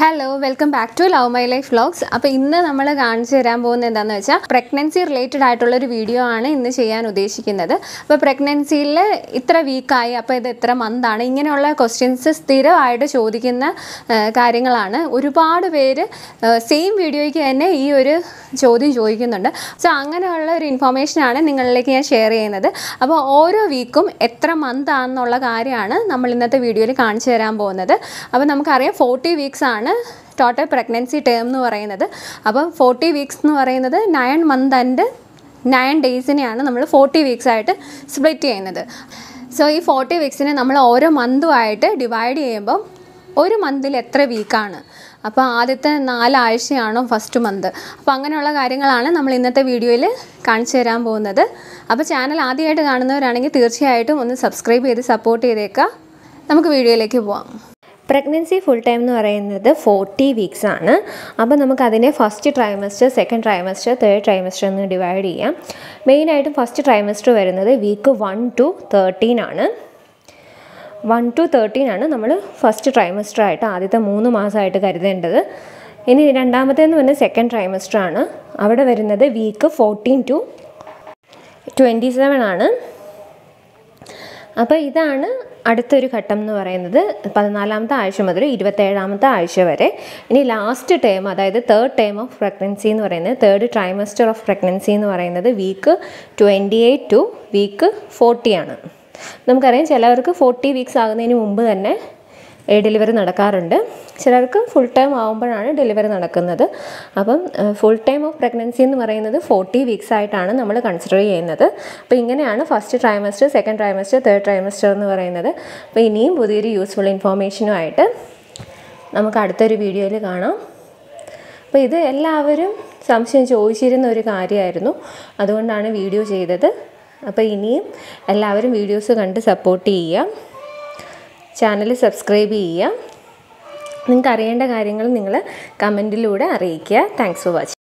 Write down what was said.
Hello welcome back to love my life vlogs അപ്പോൾ ഇന്ന് നമ്മൾ കാണിച്ചു തരാൻ പോകുന്നത് എന്താണെന്ന് വെച്ചാൽ പ്രഗ്നൻസി റിലേറ്റഡ് ആയിട്ടുള്ളൊരു വീഡിയോ ആണ് ഇന്ന് ചെയ്യാൻ ഉദ്ദേശിക്കുന്നത്. അപ്പോൾ പ്രഗ്നൻസിയിൽ ഇത്ര വീക്കായി അപ്പോൾ ഇത് എത്ര മന്താണ് ഇങ്ങനെയുള്ള ക്വസ്റ്റ്യൻസ് സ്ഥിരമായിട്ട് ചോദിക്കുന്ന കാര്യങ്ങളാണ്. ഒരുപാട് പേര് സെയിം വീഡിയോയ്ക്ക് തന്നെ ഈ ഒരു ചോദ്യം ചോദിക്കുന്നുണ്ട്. സോ അങ്ങനെയുള്ള ഒരു ഇൻഫോർമേഷനാണ് നിങ്ങളിലേക്ക് ഞാൻ ഷെയർ ചെയ്യുന്നത്. അപ്പോൾ ഓരോ വീക്കും എത്ര മന്ത് ആണെന്നുള്ള കാര്യമാണ് നമ്മൾ ഇന്നത്തെ വീഡിയോയിൽ കാണിച്ചു തരാൻ പോകുന്നത്. അപ്പോൾ നമുക്കറിയാം ഫോർട്ടി വീക്സ് ആണ് ടോട്ടൽ പ്രഗ്നൻസി ടേം എന്ന് പറയുന്നത്. അപ്പോൾ ഫോർട്ടി വീക്സ് എന്ന് പറയുന്നത് നയൻ മന്ത് ആൻഡ് നയൻ ഡേയ്സിനെയാണ് നമ്മൾ ഫോർട്ടി വീക്സ് ആയിട്ട് സ്പ്ലിറ്റ് ചെയ്യുന്നത്. സോ ഈ ഫോർട്ടി വീക്സിനെ നമ്മൾ ഓരോ മന്തുമായിട്ട് ഡിവൈഡ് ചെയ്യുമ്പം ഒരു മന്തിൽ എത്ര വീക്കാണ് അപ്പോൾ ആദ്യത്തെ നാലാഴ്ചയാണോ ഫസ്റ്റ് മന്ത് അപ്പോൾ അങ്ങനെയുള്ള കാര്യങ്ങളാണ് നമ്മൾ ഇന്നത്തെ വീഡിയോയിൽ കാണിച്ചു തരാൻ പോകുന്നത്. അപ്പോൾ ചാനൽ ആദ്യമായിട്ട് കാണുന്നവരാണെങ്കിൽ തീർച്ചയായിട്ടും ഒന്ന് സബ്സ്ക്രൈബ് ചെയ്ത് സപ്പോർട്ട് ചെയ്തേക്കുക നമുക്ക് വീഡിയോയിലേക്ക് പോവാം. പ്രഗ്നൻസി ഫുൾ ടൈം എന്ന് പറയുന്നത് ഫോർട്ടി വീക്സ് ആണ്. അപ്പോൾ നമുക്കതിനെ first trimester second trimester third trimester എന്ന് ഡിവൈഡ് ചെയ്യാം. മെയിനായിട്ടും ഫസ്റ്റ് ട്രൈമസ്റ്റർ വരുന്നത് വീക്ക് വൺ ടു തേർട്ടീൻ ആണ്. വൺ ടു തേർട്ടീൻ ആണ് നമ്മൾ ഫസ്റ്റ് ട്രൈമസ്റ്റർ ആയിട്ട് ആദ്യത്തെ മൂന്ന് മാസമായിട്ട് കരുതേണ്ടത്. ഇനി രണ്ടാമത്തേന്ന് പറഞ്ഞാൽ സെക്കൻഡ് ട്രൈമസ്റ്റർ ആണ്. അവിടെ വരുന്നത് week fourteen to twenty seven ആണ്. അപ്പോൾ ഇതാണ് അടുത്തൊരു ഘട്ടം എന്ന് പറയുന്നത് പതിനാലാമത്തെ ആഴ്ച മുതൽ ഇരുപത്തേഴാമത്തെ ആഴ്ച വരെ. ഇനി ലാസ്റ്റ് ടേം അതായത് തേർഡ് ടേം ഓഫ് പ്രഗ്നൻസി എന്ന് പറയുന്നത് തേർഡ് ട്രൈമസ്റ്റർ ഓഫ് പ്രഗ്നൻസി എന്ന് പറയുന്നത് week twenty eight to week forty ആണ്. നമുക്കറിയാം ചിലവർക്ക് ഫോർട്ടി വീക്സ് ആകുന്നതിന് മുമ്പ് തന്നെ ഡെലിവറി നടക്കാറുണ്ട്. ചിലർക്ക് ഫുൾ ടൈം ആകുമ്പോഴാണ് ഡെലിവറി നടക്കുന്നത്. അപ്പം ഫുൾ ടൈം ഓഫ് പ്രഗ്നൻസി എന്ന് പറയുന്നത് ഫോർട്ടി വീക്സ് ആയിട്ടാണ് നമ്മൾ കൺസിഡർ ചെയ്യുന്നത്. അപ്പോൾ ഇങ്ങനെയാണ് first trimester second trimester third trimester എന്ന് പറയുന്നത്. അപ്പോൾ ഇനിയും പുതിയൊരു യൂസ്ഫുൾ ഇൻഫോർമേഷനുമായിട്ട് നമുക്ക് അടുത്തൊരു വീഡിയോയിൽ കാണാം. അപ്പോൾ ഇത് എല്ലാവരും സംശയം ചോദിച്ചിരുന്ന ഒരു കാര്യമായിരുന്നു. അതുകൊണ്ടാണ് വീഡിയോ ചെയ്തത്. അപ്പോൾ ഇനിയും എല്ലാവരും വീഡിയോസ് കണ്ട് സപ്പോർട്ട് ചെയ്യുക. ചാനൽ സബ്സ്ക്രൈബ് ചെയ്യുക. നിങ്ങൾക്ക് അറിയേണ്ട കാര്യങ്ങൾ നിങ്ങൾ കമന്റിലൂടെ അറിയിക്കുക. Thanks for watching